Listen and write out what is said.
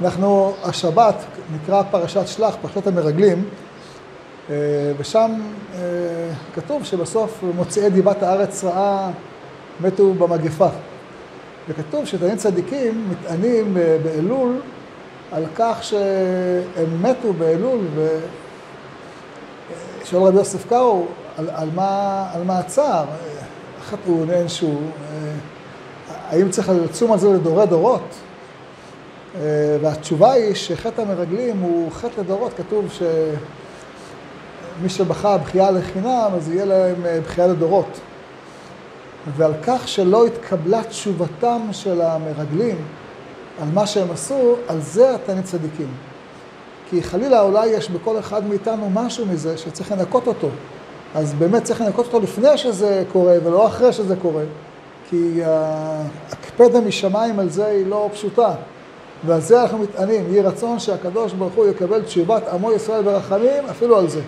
אנחנו, השבת נקרא פרשת שלח, פרשת המרגלים, אה, ושם אה, כתוב שבסוף מוציאי דיבת הארץ רעה מתו במגפה. וכתוב שתלמיד צדיקים מתענים באלול על כך שהם מתו באלול, ושואל רבי יוסף קארו על, על, מה, על מה הצער, חטאו, נענשו, האם צריך לצום על זה לדורי דורות? והתשובה היא שחטא המרגלים הוא חטא לדורות, כתוב שמי שבכה בכייה לחינם, אז יהיה להם בכייה לדורות. ועל כך שלא התקבלה תשובתם של המרגלים על מה שהם עשו, על זה אתם צדיקים. כי חלילה אולי יש בכל אחד מאיתנו משהו מזה שצריך לנקות אותו. אז באמת צריך לנקות אותו לפני שזה קורה ולא אחרי שזה קורה. כי הקפדה משמיים על זה היא לא פשוטה. ועל זה אנחנו מתענים. יהי רצון שהקדוש ברוך הוא יקבל תשובת עמו ישראל ברחמים אפילו על זה.